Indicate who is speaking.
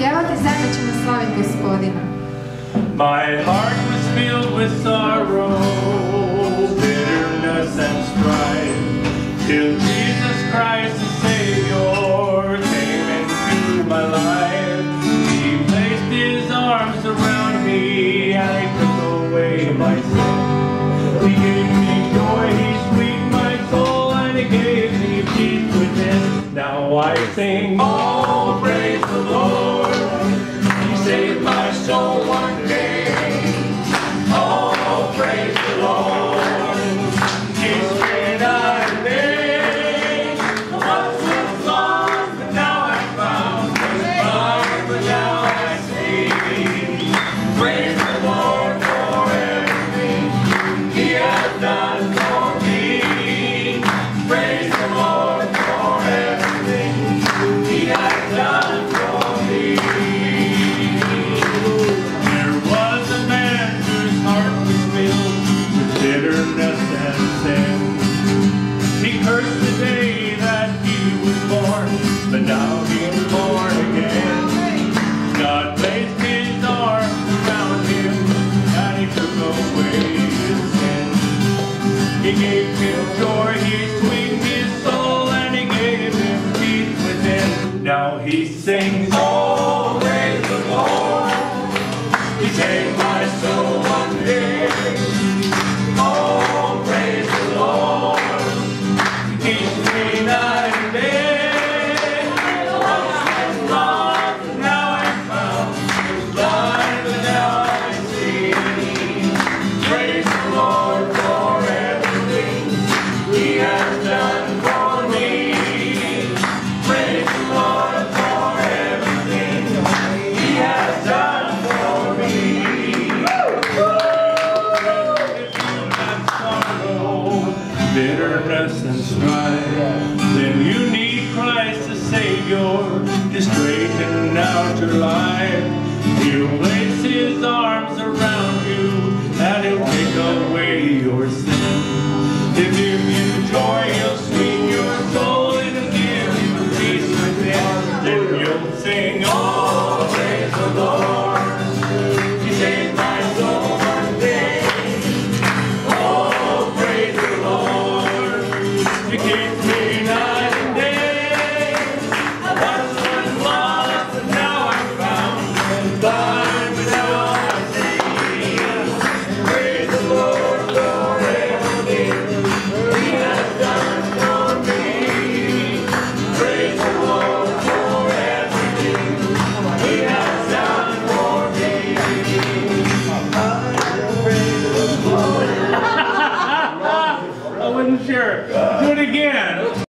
Speaker 1: Pjevati zajedno ćemo slaviti gospodina.
Speaker 2: My heart was filled with sorrow, bitterness and strife, till Jesus Christ the Savior came into my life. He placed His arms around me and He took away my sin. He gave me joy, He sweet my soul, and He gave me peace within. Now I sing, oh Oh, gave him joy, he sweetened his soul, and he gave him peace within. Now he sings, Oh, praise the Lord. He saved strife. Then you need Christ the Savior to straighten out your life. He'll place His arms around you and He'll take away your sin. Give you joy, He'll sweeten your soul, and He'll give you peace within. Then you'll sing, Oh, praise the Lord.